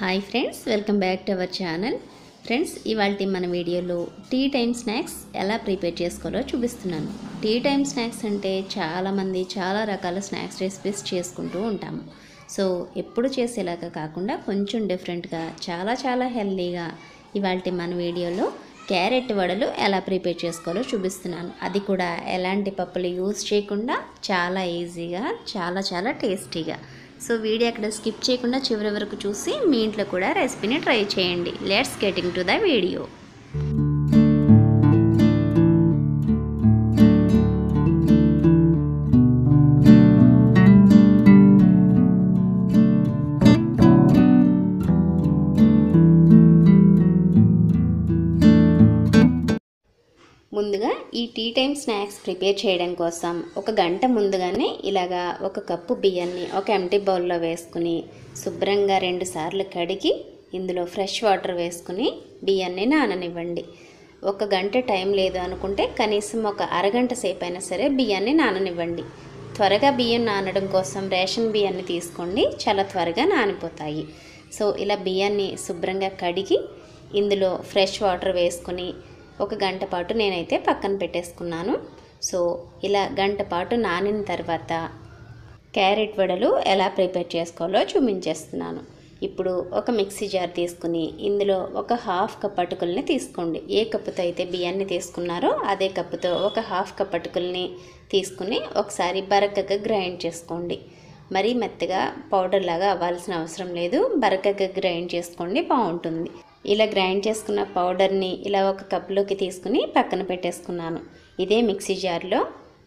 Hi friends welcome back to our channel friends ఇవాళ మన వీడియోలో టీ టైమ్ స్నాక్స్ ఎలా ప్రిపేర్ చేసుకోవాలో చూపిస్తున్నాను. టీ టైమ్ స్నాక్స్ అంటే చాలామంది చాలా రకాల స్నాక్స్ రెసిపీస్ చేసుకుంటూ ఉంటాము సో ఎప్పుడు చేసేలాగా కాకుండా కొంచెం డిఫరెంట్గా చాలా చాలా హెల్తీగా ఇవాళ మన వీడియోలో క్యారెట్ వడలు ఎలా ప్రిపేర్ చేసుకోవాలో చూపిస్తున్నాను. అది కూడా ఎలాంటి పప్పులు యూజ్ చేయకుండా చాలా ఈజీగా చాలా చాలా టేస్టీగా. సో వీడియో అక్కడ స్కిప్ చేయకుండా చివరి వరకు చూసి మీ ఇంట్లో కూడా రెసిపీని ట్రై చేయండి. Let's getting to the video ముందుగా ఈ టీ టైం స్నాక్స్ ప్రిపేర్ చేయడం కోసం ఒక గంట ముందుగానే ఇలాగా ఒక కప్పు బియ్యాన్ని ఒక ఎంటీ బౌల్లో వేసుకుని శుభ్రంగా రెండు సార్లు కడిగి ఇందులో ఫ్రెష్ వాటర్ వేసుకుని బియ్యాన్ని నాననివ్వండి. ఒక గంట టైం లేదు అనుకుంటే కనీసం ఒక అరగంట సేపు అయినా సరే బియ్యాన్ని నాననివ్వండి. త్వరగా బియ్యం నానడం కోసం రేషన్ బియ్యాన్ని తీసుకోండి. చాలా త్వరగా నానిపోతాయి. సో ఇలా బియ్యాన్ని శుభ్రంగా కడిగి ఇందులో ఫ్రెష్ వాటర్ వేసుకుని ఒక గంట పాటు నేనైతే పక్కన పెట్టేసుకున్నాను. సో ఇలా గంట పాటు నానిన తర్వాత క్యారెట్ వడలు ఎలా ప్రిపేర్ చేసుకోవాలో చూపించేస్తున్నాను. ఇప్పుడు ఒక మిక్సీ జార్ తీసుకుని ఇందులో ఒక హాఫ్ కప్ అటుకుల్ని తీసుకోండి. ఏ కప్పుతో అయితే బియ్యాన్ని తీసుకున్నారో అదే కప్పుతో ఒక హాఫ్ కప్ అటుకుల్ని తీసుకుని ఒకసారి బరకగా గ్రైండ్ చేసుకోండి. మరీ మెత్తగా పౌడర్ లాగా అవ్వాల్సిన అవసరం లేదు. బరకగా గ్రైండ్ చేసుకోండి బాగుంటుంది. ఇలా గ్రైండ్ చేసుకున్న పౌడర్ని ఇలా ఒక కప్లోకి తీసుకుని పక్కన పెట్టేసుకున్నాను. ఇదే మిక్సీ జార్లో.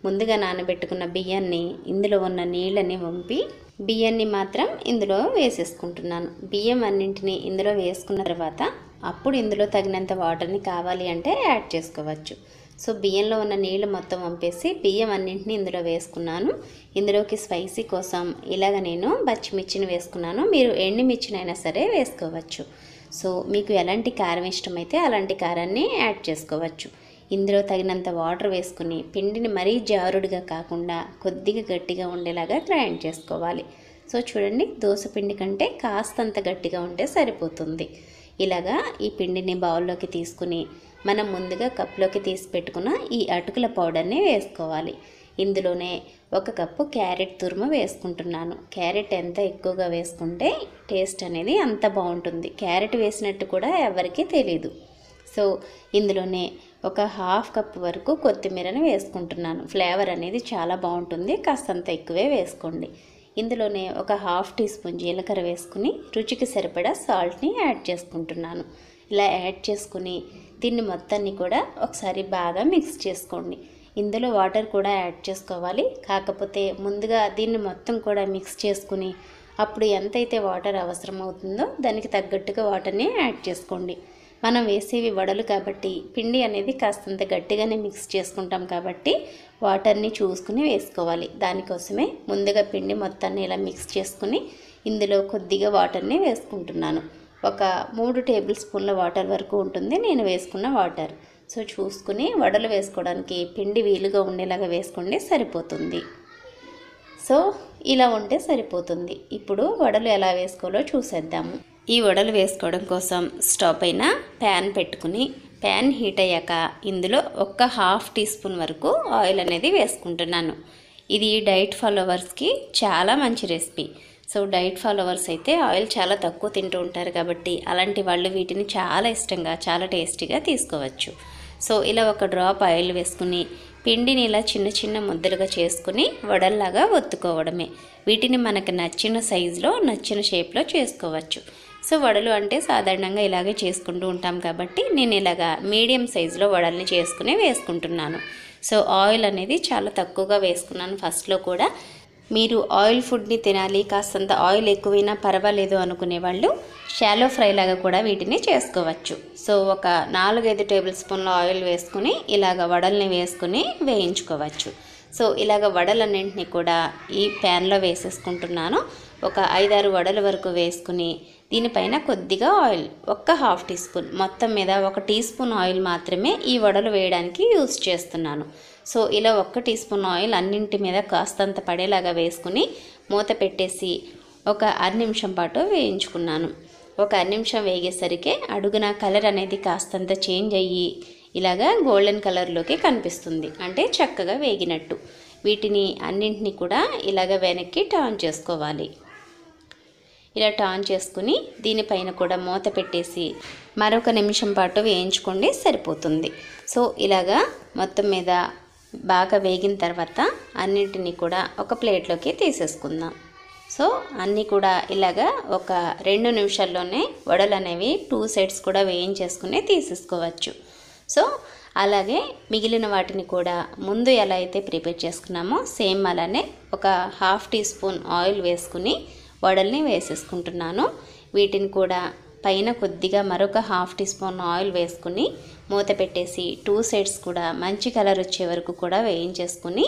ముందుగా నానబెట్టుకున్న బియ్యాన్ని ఇందులో ఉన్న నీళ్ళని వంపి బియ్యాన్ని మాత్రం ఇందులో వేసేసుకుంటున్నాను. బియ్యం అన్నింటినీ ఇందులో వేసుకున్న తర్వాత అప్పుడు ఇందులో తగినంత వాటర్ని కావాలి అంటే యాడ్ చేసుకోవచ్చు. సో బియ్యంలో ఉన్న నీళ్ళు మొత్తం వంపేసి బియ్యం అన్నింటినీ ఇందులో వేసుకున్నాను. ఇందులోకి స్పైసీ కోసం ఇలాగ నేను పచ్చిమిర్చిని వేసుకున్నాను. మీరు ఎండుమిర్చినైనా సరే వేసుకోవచ్చు. సో మీకు ఎలాంటి కారం ఇష్టమైతే అలాంటి కారాన్ని యాడ్ చేసుకోవచ్చు. ఇందులో తగినంత వాటర్ వేసుకుని పిండిని మరీ జారుడుగా కాకుండా కొద్దిగా గట్టిగా ఉండేలాగా గ్రైండ్ చేసుకోవాలి. సో చూడండి దోశ పిండి కంటే కాస్తంత గట్టిగా ఉంటే సరిపోతుంది. ఇలాగా ఈ పిండిని బౌల్లోకి తీసుకుని మనం ముందుగా కప్లోకి తీసి పెట్టుకున్న ఈ అటుకుల పౌడర్ని వేసుకోవాలి. ఇందులోనే ఒక కప్పు క్యారెట్ తురుము వేసుకుంటున్నాను. క్యారెట్ ఎంత ఎక్కువగా వేసుకుంటే టేస్ట్ అనేది అంత బాగుంటుంది. క్యారెట్ వేసినట్టు కూడా ఎవరికీ తెలీదు. సో ఇందులోనే ఒక హాఫ్ కప్ వరకు కొత్తిమీరని వేసుకుంటున్నాను. ఫ్లేవర్ అనేది చాలా బాగుంటుంది. కాస్తంత ఎక్కువే వేసుకోండి. ఇందులోనే ఒక హాఫ్ టీ స్పూన్ జీలకర్ర వేసుకుని రుచికి సరిపడా సాల్ట్ని యాడ్ చేసుకుంటున్నాను. ఇలా యాడ్ చేసుకుని దీన్ని మొత్తాన్ని కూడా ఒకసారి బాగా మిక్స్ చేసుకోండి. ఇందులో వాటర్ కూడా యాడ్ చేసుకోవాలి. కాకపోతే ముందుగా దీన్ని మొత్తం కూడా మిక్స్ చేసుకుని అప్పుడు ఎంతైతే వాటర్ అవసరం అవుతుందో దానికి తగ్గట్టుగా వాటర్ని యాడ్ చేసుకోండి. మనం వేసేవి వడలు కాబట్టి పిండి అనేది కాస్తంత గట్టిగానే మిక్స్ చేసుకుంటాం కాబట్టి వాటర్ని చూసుకుని వేసుకోవాలి. దానికోసమే ముందుగా పిండి మొత్తాన్ని ఇలా మిక్స్ చేసుకుని ఇందులో కొద్దిగా వాటర్ని వేసుకుంటున్నాను. ఒక మూడు టేబుల్ స్పూన్ల వాటర్ వరకు ఉంటుంది. నేను వేసుకున్న వాటర్. సో చూసుకుని వడలు వేసుకోవడానికి పిండి వీలుగా ఉండేలాగా వేసుకోండి సరిపోతుంది. సో ఇలా ఉంటే సరిపోతుంది. ఇప్పుడు వడలు ఎలా వేసుకోవాలో చూసేద్దాము. ఈ వడలు వేసుకోవడం కోసం స్టవ్ పైన ప్యాన్ పెట్టుకుని ప్యాన్ హీట్ అయ్యాక ఇందులో ఒక్క హాఫ్ టీ స్పూన్ వరకు ఆయిల్ అనేది వేసుకుంటున్నాను. ఇది డైట్ ఫాలోవర్స్కి చాలా మంచి రెసిపీ. సో డైట్ ఫాలోవర్స్ అయితే ఆయిల్ చాలా తక్కువ తింటూ ఉంటారు కాబట్టి అలాంటి వాళ్ళు వీటిని చాలా ఇష్టంగా చాలా టేస్టీగా తీసుకోవచ్చు. సో ఇలా ఒక డ్రాప్ ఆయిల్ వేసుకుని పిండిని ఇలా చిన్న చిన్న ముద్దలుగా చేసుకుని వడల్లాగా ఒత్తుకోవడమే. వీటిని మనకు నచ్చిన సైజులో నచ్చిన షేప్లో చేసుకోవచ్చు. సో వడలు అంటే సాధారణంగా ఇలాగే చేసుకుంటూ ఉంటాం కాబట్టి నేను ఇలాగా మీడియం సైజులో వడల్ని చేసుకుని వేసుకుంటున్నాను. సో ఆయిల్ అనేది చాలా తక్కువగా వేసుకున్నాను ఫస్ట్లో కూడా. మీరు ఆయిల్ ఫుడ్ని తినాలి కాస్తంత ఆయిల్ ఎక్కువైనా పర్వాలేదు అనుకునే వాళ్ళు షాలో ఫ్రై లాగా కూడా వీటిని చేసుకోవచ్చు. సో ఒక నాలుగైదు టేబుల్ స్పూన్ల ఆయిల్ వేసుకుని ఇలాగ వడల్ని వేసుకుని వేయించుకోవచ్చు. సో ఇలాగ వడలన్నింటినీ కూడా ఈ ప్యాన్లో వేసేసుకుంటున్నాను. ఒక ఐదారు వడల వరకు వేసుకుని దీనిపైన కొద్దిగా ఆయిల్ ఒక్క హాఫ్ టీ స్పూన్. మొత్తం మీద ఒక టీ స్పూన్ ఆయిల్ మాత్రమే ఈ వడలు వేయడానికి యూస్ చేస్తున్నాను. సో ఇలా ఒక్క టీ స్పూన్ ఆయిల్ అన్నింటి మీద కాస్తంత పడేలాగా వేసుకుని మూత పెట్టేసి ఒక అర నిమిషం పాటు వేయించుకున్నాను. ఒక అర నిమిషం వేగేసరికి అడుగున కలర్ అనేది కాస్తంత చేంజ్ అయ్యి ఇలాగా గోల్డెన్ కలర్లోకి కనిపిస్తుంది. అంటే చక్కగా వేగినట్టు. వీటిని అన్నింటినీ కూడా ఇలాగ వెనక్కి టర్న్ చేసుకోవాలి. ఇలా టాన్ చేసుకుని దీనిపైన కూడా మూత పెట్టేసి మరొక నిమిషం పాటు వేయించుకోండి సరిపోతుంది. సో ఇలాగా మొత్తం మీద బాగా వేగిన తర్వాత అన్నింటినీ కూడా ఒక ప్లేట్లోకి తీసేసుకుందాం. సో అన్నీ కూడా ఇలాగా ఒక రెండు నిమిషాల్లోనే వడలు అనేవి టూ సైడ్స్ కూడా వేయించేసుకుని తీసేసుకోవచ్చు. సో అలాగే మిగిలిన వాటిని కూడా ముందు ఎలా అయితే ప్రిపేర్ చేసుకున్నామో సేమ్ అలానే ఒక హాఫ్ టీ స్పూన్ ఆయిల్ వేసుకుని వడల్ని వేసేసుకుంటున్నాను. వీటిని కూడా పైన కొద్దిగా మరొక హాఫ్ టీ స్పూన్ ఆయిల్ వేసుకుని మూత పెట్టేసి టూ సైడ్స్ కూడా మంచి కలర్ వచ్చే వరకు కూడా వేయించేసుకుని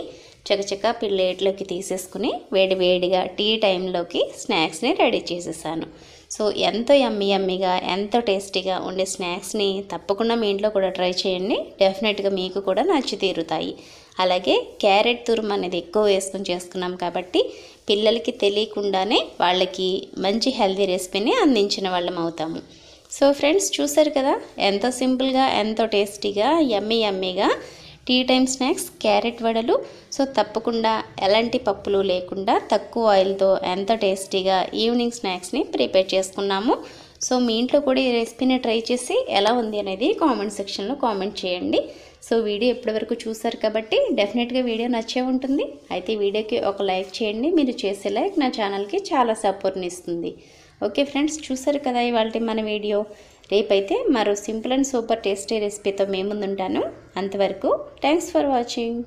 చకచక ప్లేట్లోకి తీసేసుకుని వేడి వేడిగా టీ టైంలోకి స్నాక్స్ని రెడీ చేసేసాను. సో ఎంతో యమ్మీ యమ్మీగా ఎంతో టేస్టీగా ఉండే స్నాక్స్ని తప్పకుండా మీ ఇంట్లో కూడా ట్రై చేయండి. డెఫినెట్గా మీకు కూడా నచ్చి తీరుతాయి. అలాగే క్యారెట్ తురుము అనేది ఎక్కువ వేసుకొని చేసుకున్నాం కాబట్టి పిల్లలకి తెలియకుండానే వాళ్ళకి మంచి హెల్తీ రెసిపీని అందించిన వాళ్ళం అవుతాము. సో ఫ్రెండ్స్ చూసారు కదా ఎంతో సింపుల్గా ఎంతో టేస్టీగా యమ్మీ యమ్మీగా టీ టైం స్నాక్స్ క్యారెట్ వడలు. సో తప్పకుండా ఎలాంటి పప్పులు లేకుండా తక్కువ ఆయిల్తో ఎంత టేస్టీగా ఈవినింగ్ స్నాక్స్ని ప్రిపేర్ చేసుకున్నాము. సో మీ ఇంట్లో కూడా ఈ రెసిపీని ట్రై చేసి ఎలా ఉంది అనేది కామెంట్ సెక్షన్లో కామెంట్ చేయండి. సో వీడియో ఇప్పటివరకు చూసారు కాబట్టి డెఫినెట్గా వీడియో నచ్చే ఉంటుంది. అయితే వీడియోకి ఒక లైక్ చేయండి. మీరు చేసే లైక్ నా ఛానల్కి చాలా సపోర్ట్ని ఇస్తుంది. ఓకే ఫ్రెండ్స్ చూసారు కదా ఇవాళ మన వీడియో. రేపైతే మరో సింపుల్ అండ్ సూపర్ టేస్టీ రెసిపీతో మేము ముందుంటాను. అంతవరకు థ్యాంక్స్ ఫర్ వాచింగ్.